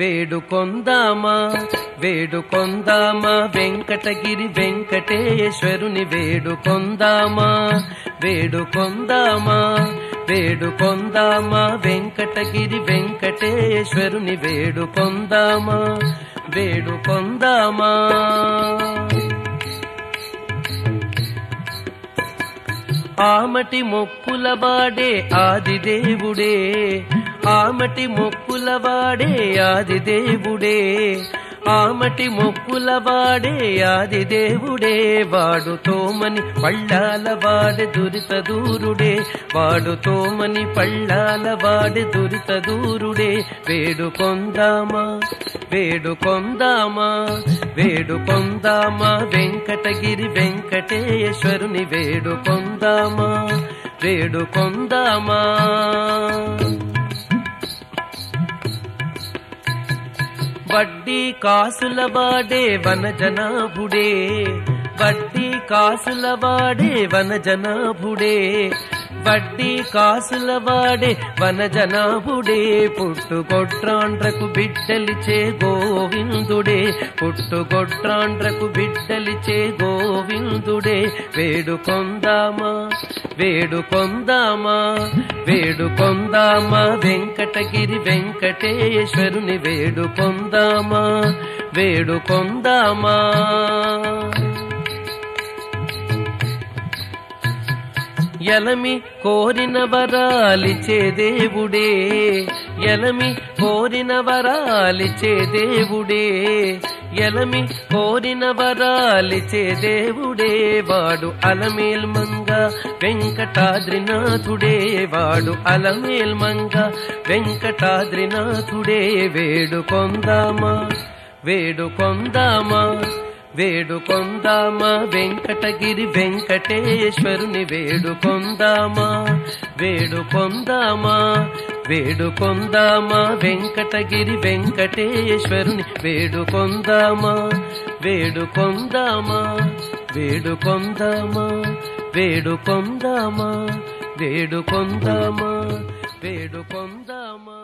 వేడుకొందామా? వేడుకొందామా? వెంకటగిరి వెంకటేశ్వరుని వేడుకొందామా? వేడుకొందామా? వేడుకొందామా? వెంకటగిరి వెంకటేశ్వరుని వేడుకొందామా? వేడుకొందామా? ఆమటి మొక్కుల వాడే ఆదిదేవుడే ఆమటి మొక్కుల వాడే ఆదిదేవుడే ఆమటి మొక్కుల వాడే ఆదిదేవుడే వాడు తోమని పళ్ళాల వాడి దురిత దూరుడే. వాడు తోమని పళ్ళాల వాడి దురిత దూరుడే. వేడుకొందామా వేడు కొందామా. వెంకటగిరి వెంకటేశ్వరుని వేడు కొందామా వేడు కొందామా. వడ్డీ కాసుల వాడే వనజనాభుడే వడ్డీ కాసుల వాడే వనజనాభుడే వడ్డీ కాసుల వాడే వనజనాభుడే పుట్టుకొట్రాండ్రకు బిడ్డలిచే గోవిందుడే పుట్టుకొట్రాండ్రకు బిడ్డలిచే గోవిందుడే. వేడు కొందామా వేడు కొందామా వేడు కొందామా వెంకటగిరి వెంకటేశ్వరుని వేడు కొందామా. ఎలమి కోరిన వరాలిచే దేవుడే. ఎలమి కోరిన వరాలిచే దేవుడే. ఎలమి కోరిన వరాలిచే దేవుడే. వాడు అలమేల్ మంగ వెంకటాద్రినాథుడే. వాడు అలమేల్ మంగ వెంకటాద్రినాథుడే వేడు కొందమా. వేడుకొందామా? వెంకటగిరి వెంకటేశ్వరుని వేడుకొందామా? వేడుకొందామా? వేడుకొందామా? వెంకటగిరి వెంకటేశ్వరుని వేడుకొందామా? వేడుకొందామా? వేడుకొందామా? వేడుకొందామా? వేడుకొందామా? వేడుకొందామా?